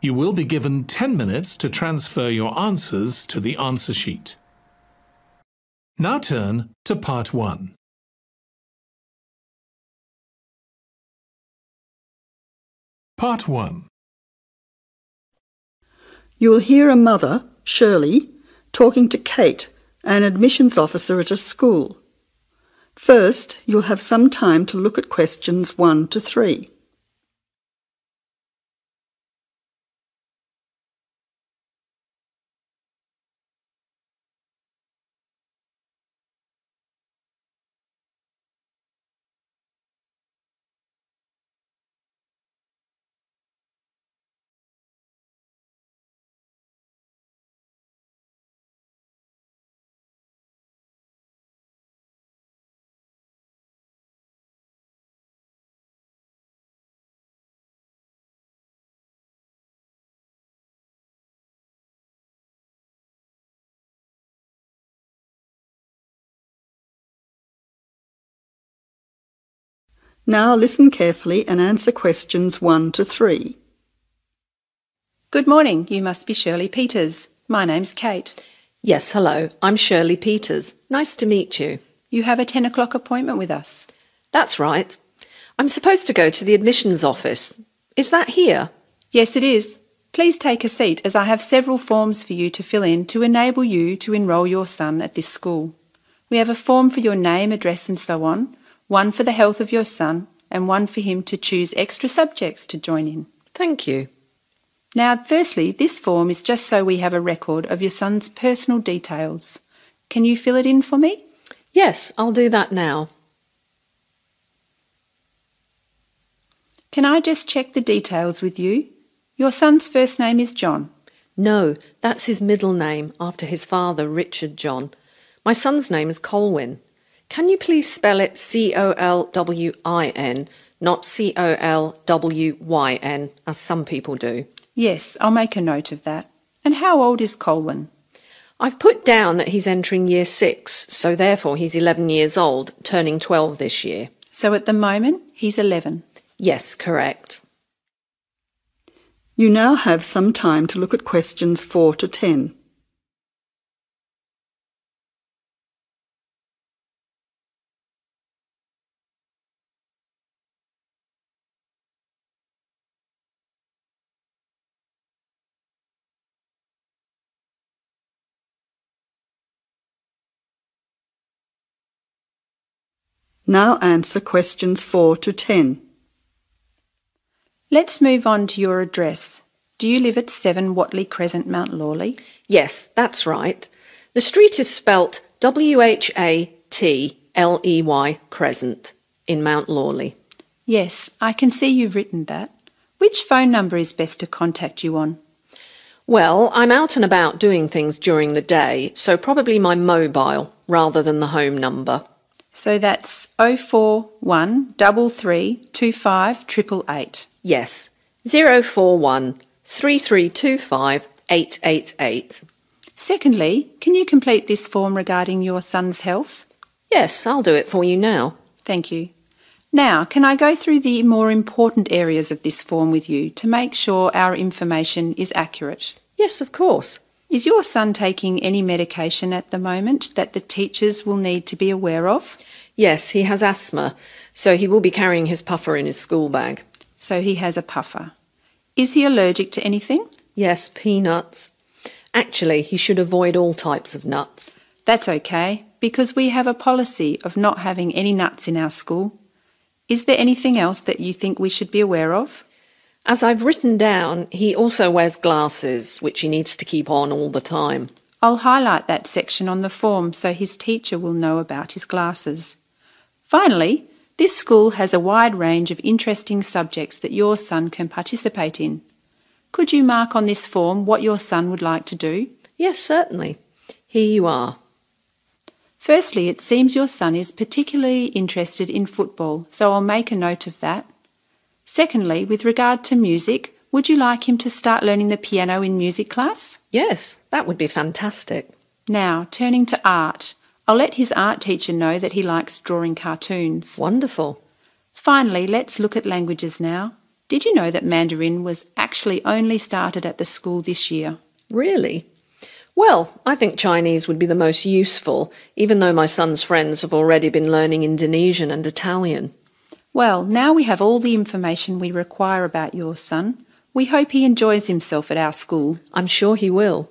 you will be given 10 minutes to transfer your answers to the answer sheet. Now turn to part 1. Part 1 You'll hear a mother, Shirley, talking to Kate, an admissions officer at a school. First, you'll have some time to look at questions 1 to 3. Now listen carefully and answer questions 1 to 3. Good morning. You must be Shirley Peters. My name's Kate. Yes, hello. I'm Shirley Peters. Nice to meet you. You have a 10 o'clock appointment with us. That's right. I'm supposed to go to the admissions office. Is that here? Yes, it is. Please take a seat as I have several forms for you to fill in to enable you to enrol your son at this school. We have a form for your name, address, and so on, one for the health of your son, and one for him to choose extra subjects to join in. Thank you. Now, firstly, this form is just so we have a record of your son's personal details. Can you fill it in for me? Yes, I'll do that now. Can I just check the details with you? Your son's first name is John. No, that's his middle name after his father, Richard John. My son's name is Colwin. Can you please spell it C O L W I N, not C O L W Y N, as some people do? Yes, I'll make a note of that. And how old is Colwin? I've put down that he's entering year six, so therefore he's 11 years old, turning 12 this year. So at the moment, he's 11. Yes, correct. You now have some time to look at questions 4 to 10. Now answer questions 4 to 10. Let's move on to your address. Do you live at 7 Whatley Crescent, Mount Lawley? Yes, that's right. The street is spelt W H A T L E Y Crescent in Mount Lawley. Yes, I can see you've written that. Which phone number is best to contact you on? Well, I'm out and about doing things during the day, so probably my mobile rather than the home number. So that's 041 3325 888. Yes, 041 3325 888. Secondly, can you complete this form regarding your son's health? Yes, I'll do it for you now. Thank you. Now, can I go through the more important areas of this form with you to make sure our information is accurate? Yes, of course. Is your son taking any medication at the moment that the teachers will need to be aware of? Yes, he has asthma, so he will be carrying his puffer in his school bag. So he has a puffer. Is he allergic to anything? Yes, peanuts. Actually, he should avoid all types of nuts. That's okay, because we have a policy of not having any nuts in our school. Is there anything else that you think we should be aware of? As I've written down, he also wears glasses, which he needs to keep on all the time. I'll highlight that section on the form so his teacher will know about his glasses. Finally, this school has a wide range of interesting subjects that your son can participate in. Could you mark on this form what your son would like to do? Yes, certainly. Here you are. Firstly, it seems your son is particularly interested in football, so I'll make a note of that. Secondly, with regard to music, would you like him to start learning the piano in music class? Yes, that would be fantastic. Now, turning to art, I'll let his art teacher know that he likes drawing cartoons. Wonderful. Finally, let's look at languages now. Did you know that Mandarin was actually only started at the school this year? Really? Well, I think Chinese would be the most useful, even though my son's friends have already been learning Indonesian and Italian. Well, now we have all the information we require about your son. We hope he enjoys himself at our school. I'm sure he will.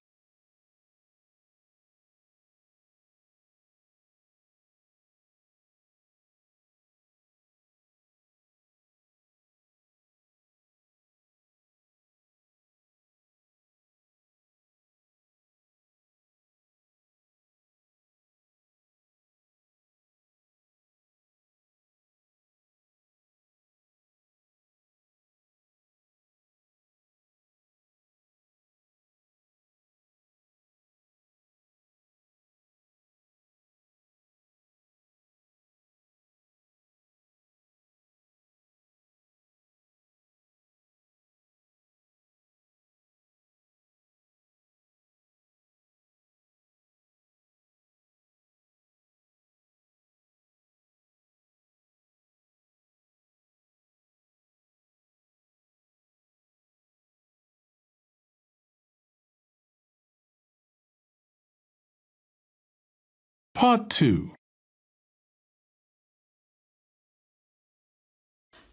Part 2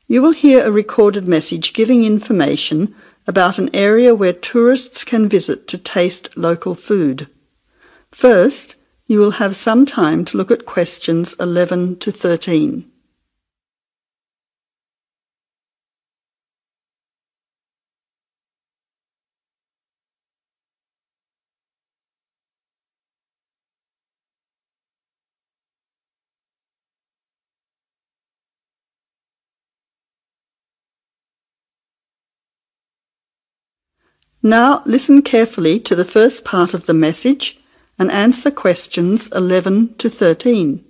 You will hear a recorded message giving information about an area where tourists can visit to taste local food. First, you will have some time to look at questions 11 to 13. Now listen carefully to the first part of the message and answer questions 11 to 13.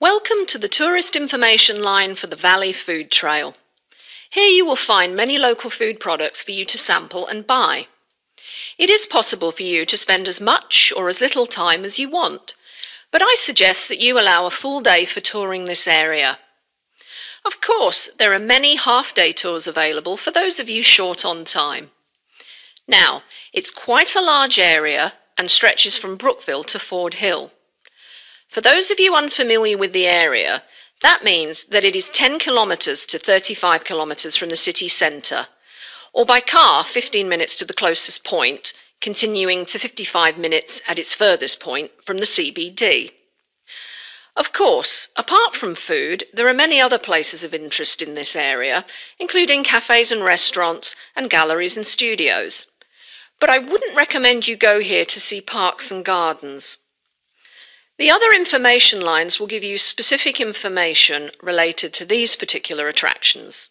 Welcome to the tourist information line for the Valley Food Trail. Here you will find many local food products for you to sample and buy. It is possible for you to spend as much or as little time as you want, but I suggest that you allow a full day for touring this area. Of course, there are many half day tours available for those of you short on time. Now, it's quite a large area and stretches from Brookville to Ford Hill. For those of you unfamiliar with the area, that means that it is 10 kilometres to 35 kilometres from the city centre, or by car 15 minutes to the closest point, continuing to 55 minutes at its furthest point from the CBD. Of course, apart from food, there are many other places of interest in this area, including cafes and restaurants, and galleries and studios. But I wouldn't recommend you go here to see parks and gardens. The other information lines will give you specific information related to these particular attractions.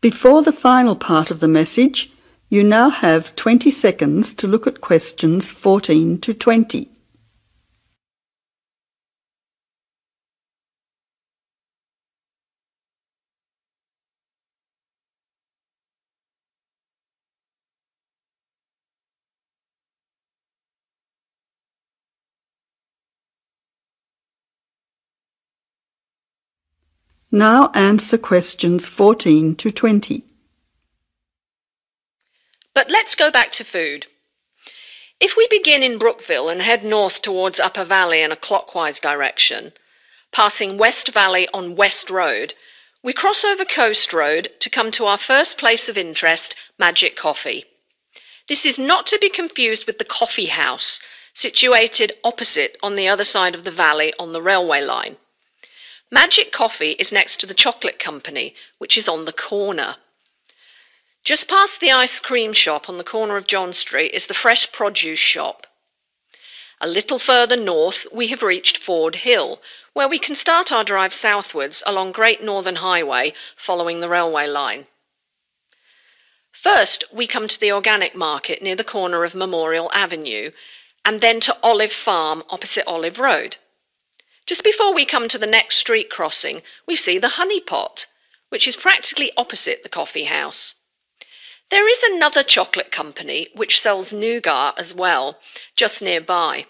Before the final part of the message, you now have 20 seconds to look at questions 14 to 20. Now answer questions 14 to 20. But let's go back to food. If we begin in Brookville and head north towards Upper Valley in a clockwise direction, passing West Valley on West Road, we cross over Coast Road to come to our first place of interest, Magic Coffee. This is not to be confused with the coffee house, situated opposite on the other side of the valley on the railway line. Magic Coffee is next to the chocolate company, which is on the corner. Just past the ice cream shop on the corner of John Street is the fresh produce shop. A little further north, we have reached Ford Hill, where we can start our drive southwards along Great Northern Highway following the railway line. First, we come to the organic market near the corner of Memorial Avenue, and then to Olive Farm opposite Olive Road. Just before we come to the next street crossing, we see the Honey Pot, which is practically opposite the coffee house. There is another chocolate company which sells nougat as well, just nearby.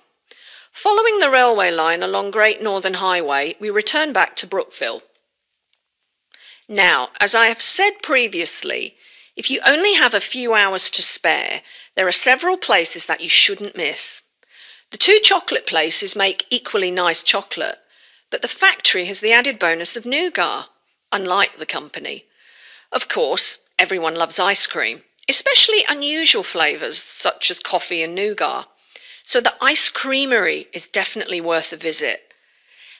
Following the railway line along Great Northern Highway, we return back to Brookville. Now, as I have said previously, if you only have a few hours to spare, there are several places that you shouldn't miss. The two chocolate places make equally nice chocolate, but the factory has the added bonus of nougat, unlike the company. Of course, everyone loves ice cream, especially unusual flavours such as coffee and nougat. So the ice creamery is definitely worth a visit.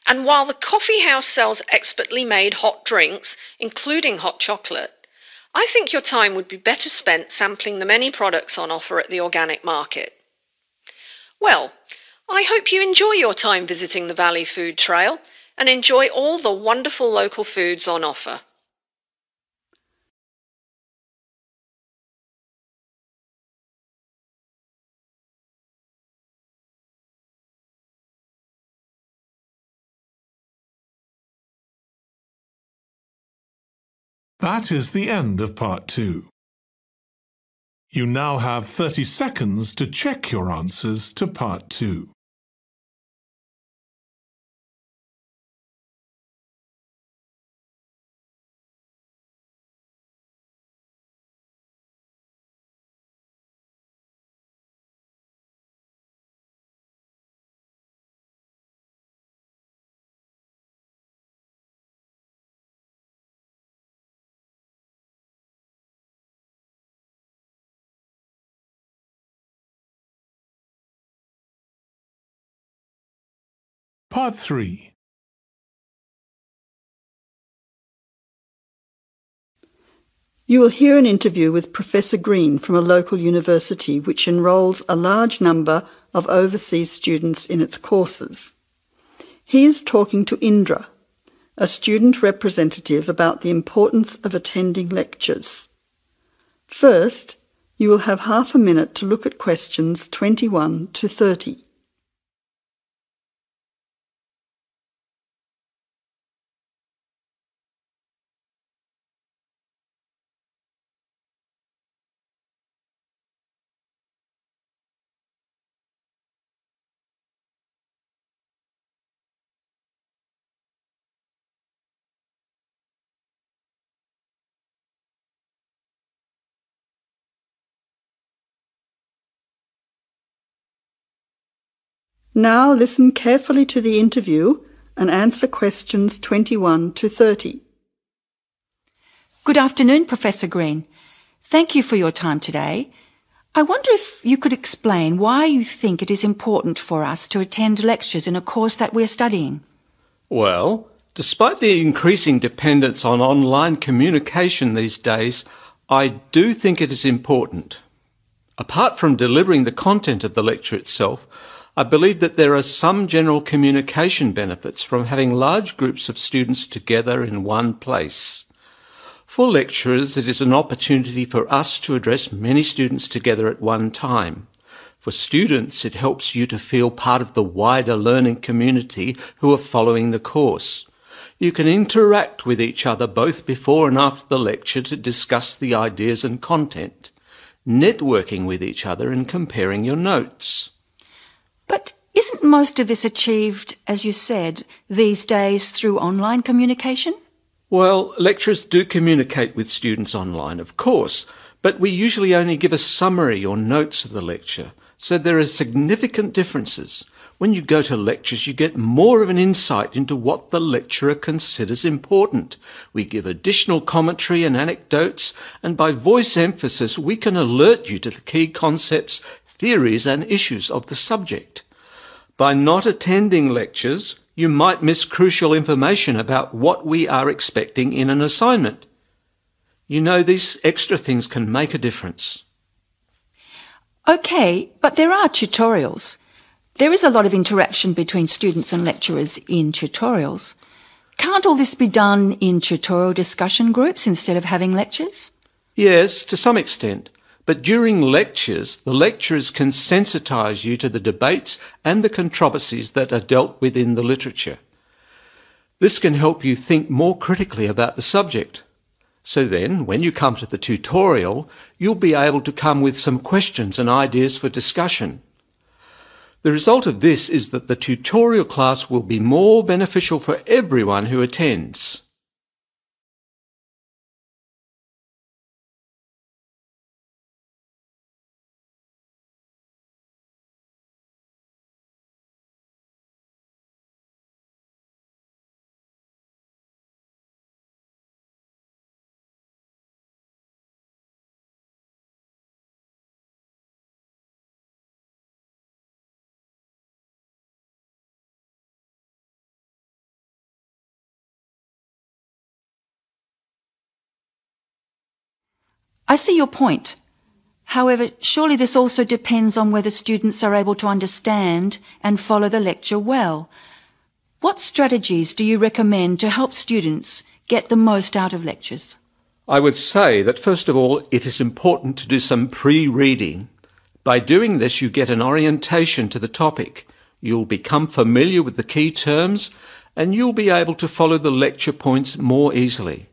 And while the coffee house sells expertly made hot drinks, including hot chocolate, I think your time would be better spent sampling the many products on offer at the organic market. Well, I hope you enjoy your time visiting the Valley Food Trail and enjoy all the wonderful local foods on offer. That is the end of part two. You now have 30 seconds to check your answers to part two. Part 3 You will hear an interview with Professor Green from a local university which enrolls a large number of overseas students in its courses. He is talking to Indra, a student representative about the importance of attending lectures. First, you will have half a minute to look at questions 21 to 30. Now listen carefully to the interview and answer questions 21 to 30. Good afternoon, Professor Green. Thank you for your time today. I wonder if you could explain why you think it is important for us to attend lectures in a course that we're studying. Well, despite the increasing dependence on online communication these days, I do think it is important. Apart from delivering the content of the lecture itself, I believe that there are some general communication benefits from having large groups of students together in one place. For lecturers, it is an opportunity for us to address many students together at one time. For students, it helps you to feel part of the wider learning community who are following the course. You can interact with each other both before and after the lecture to discuss the ideas and content, networking with each other and comparing your notes. But isn't most of this achieved, as you said, these days through online communication? Well, lecturers do communicate with students online, of course, but we usually only give a summary or notes of the lecture. So there are significant differences. When you go to lectures, you get more of an insight into what the lecturer considers important. We give additional commentary and anecdotes, and by voice emphasis, we can alert you to the key concepts, theories, and issues of the subject. By not attending lectures, you might miss crucial information about what we are expecting in an assignment. You know, these extra things can make a difference. OK, but there are tutorials. There is a lot of interaction between students and lecturers in tutorials. Can't all this be done in tutorial discussion groups instead of having lectures? Yes, to some extent. But during lectures, the lecturers can sensitise you to the debates and the controversies that are dealt with in the literature. This can help you think more critically about the subject. So then, when you come to the tutorial, you'll be able to come with some questions and ideas for discussion. The result of this is that the tutorial class will be more beneficial for everyone who attends. I see your point. However, surely this also depends on whether students are able to understand and follow the lecture well. What strategies do you recommend to help students get the most out of lectures? I would say that first of all, it is important to do some pre-reading. By doing this, you get an orientation to the topic. You'll become familiar with the key terms and you'll be able to follow the lecture points more easily.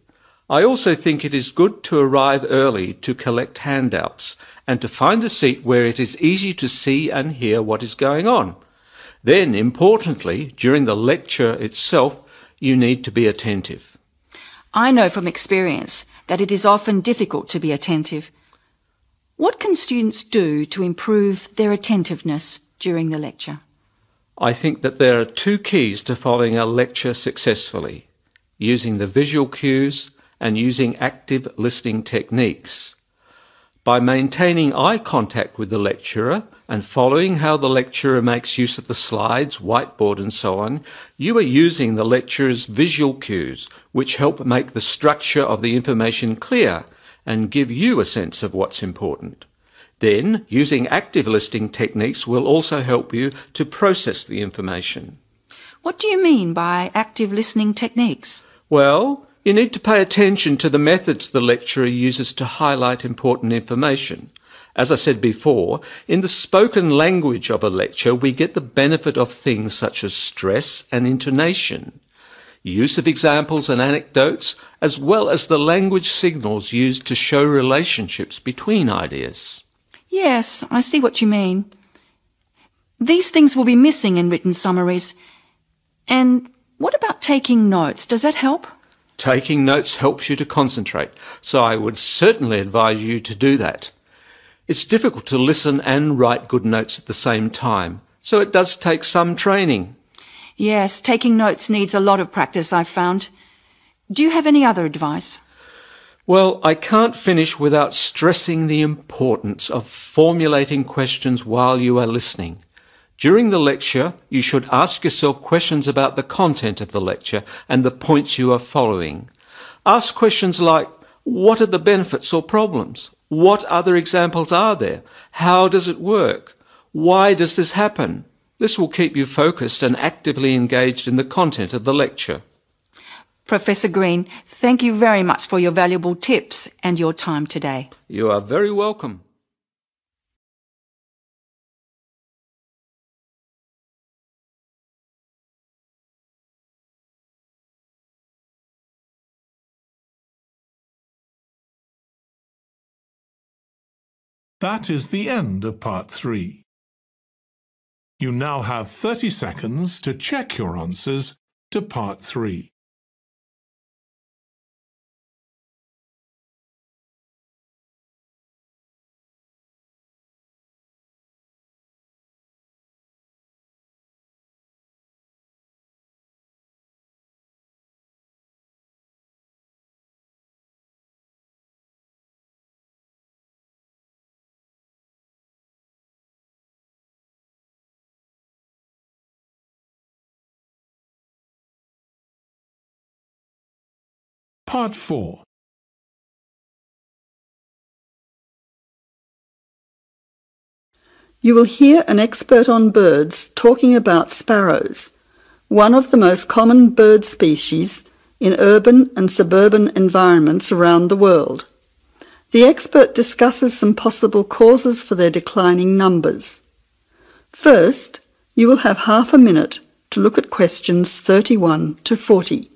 I also think it is good to arrive early to collect handouts and to find a seat where it is easy to see and hear what is going on. Then, importantly, during the lecture itself, you need to be attentive. I know from experience that it is often difficult to be attentive. What can students do to improve their attentiveness during the lecture? I think that there are two keys to following a lecture successfully using the visual cues and using active listening techniques. By maintaining eye contact with the lecturer and following how the lecturer makes use of the slides, whiteboard, and so on, you are using the lecturer's visual cues, which help make the structure of the information clear and give you a sense of what's important. Then, using active listening techniques will also help you to process the information. What do you mean by active listening techniques? Well, you need to pay attention to the methods the lecturer uses to highlight important information. As I said before, in the spoken language of a lecture, we get the benefit of things such as stress and intonation, use of examples and anecdotes, as well as the language signals used to show relationships between ideas. Yes, I see what you mean. These things will be missing in written summaries. And what about taking notes? Does that help? Taking notes helps you to concentrate, so I would certainly advise you to do that. It's difficult to listen and write good notes at the same time, so it does take some training. Yes, taking notes needs a lot of practice, I've found. Do you have any other advice? Well, I can't finish without stressing the importance of formulating questions while you are listening. During the lecture, you should ask yourself questions about the content of the lecture and the points you are following. Ask questions like, what are the benefits or problems? What other examples are there? How does it work? Why does this happen? This will keep you focused and actively engaged in the content of the lecture. Professor Green, thank you very much for your valuable tips and your time today. You are very welcome. That is the end of part 3. You now have 30 seconds to check your answers to part 3. Part 4. You will hear an expert on birds talking about sparrows, one of the most common bird species in urban and suburban environments around the world. The expert discusses some possible causes for their declining numbers. First, you will have half a minute to look at questions 31 to 40.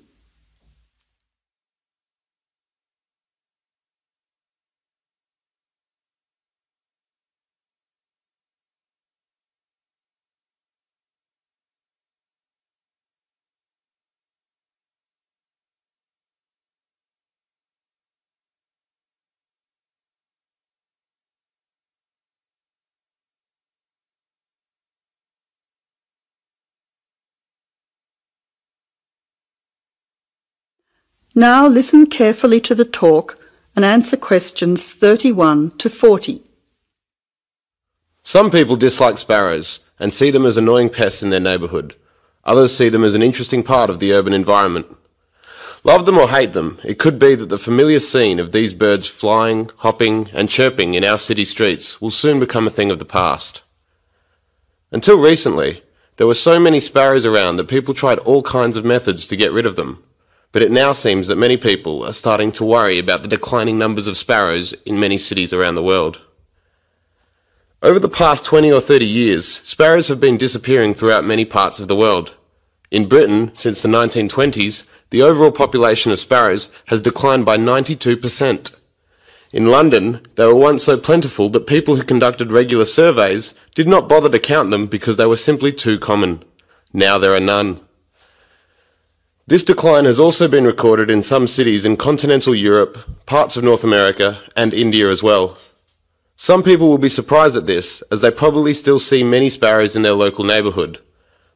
Now listen carefully to the talk and answer questions 31 to 40. Some people dislike sparrows and see them as annoying pests in their neighbourhood. Others see them as an interesting part of the urban environment. Love them or hate them, it could be that the familiar scene of these birds flying, hopping, and chirping in our city streets will soon become a thing of the past. Until recently, there were so many sparrows around that people tried all kinds of methods to get rid of them but it now seems that many people are starting to worry about the declining numbers of sparrows in many cities around the world. Over the past 20 or 30 years, sparrows have been disappearing throughout many parts of the world. In Britain, since the 1920s, the overall population of sparrows has declined by 92%. In London, they were once so plentiful that people who conducted regular surveys did not bother to count them because they were simply too common. Now there are none. This decline has also been recorded in some cities in continental Europe, parts of North America, and India as well. Some people will be surprised at this, as they probably still see many sparrows in their local neighbourhood.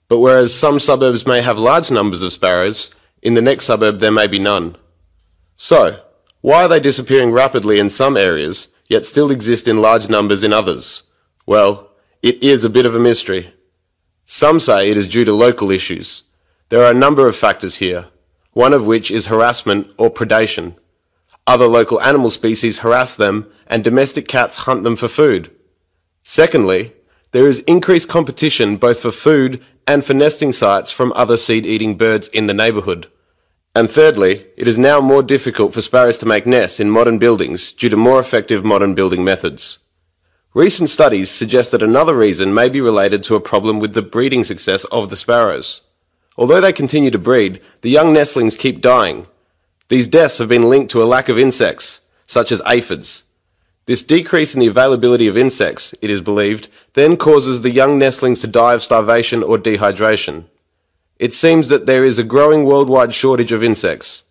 But whereas some suburbs may have large numbers of sparrows, in the next suburb there may be none. So, why are they disappearing rapidly in some areas, yet still exist in large numbers in others? Well, it is a bit of a mystery. Some say it is due to local issues. There are a number of factors here, one of which is harassment or predation. Other local animal species harass them and domestic cats hunt them for food. Secondly, there is increased competition both for food and for nesting sites from other seed-eating birds in the neighbourhood. And thirdly, it is now more difficult for sparrows to make nests in modern buildings due to more effective modern building methods. Recent studies suggest that another reason may be related to a problem with the breeding success of the sparrows. Although they continue to breed, the young nestlings keep dying. These deaths have been linked to a lack of insects, such as aphids. This decrease in the availability of insects, it is believed, then causes the young nestlings to die of starvation or dehydration. It seems that there is a growing worldwide shortage of insects,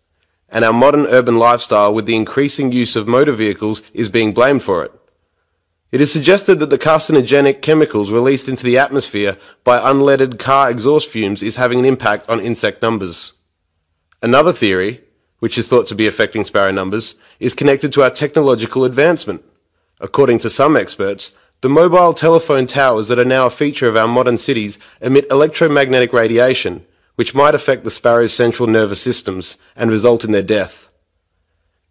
and our modern urban lifestyle with the increasing use of motor vehicles is being blamed for it. It is suggested that the carcinogenic chemicals released into the atmosphere by unleaded car exhaust fumes is having an impact on insect numbers. Another theory, which is thought to be affecting sparrow numbers, is connected to our technological advancement. According to some experts, the mobile telephone towers that are now a feature of our modern cities emit electromagnetic radiation, which might affect the sparrow's central nervous systems and result in their death.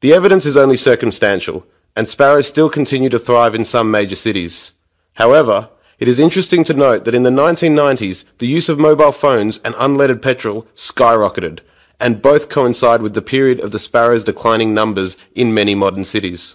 The evidence is only circumstantial, and sparrows still continue to thrive in some major cities. However, it is interesting to note that in the 1990s, the use of mobile phones and unleaded petrol skyrocketed, and both coincide with the period of the sparrows' declining numbers in many modern cities.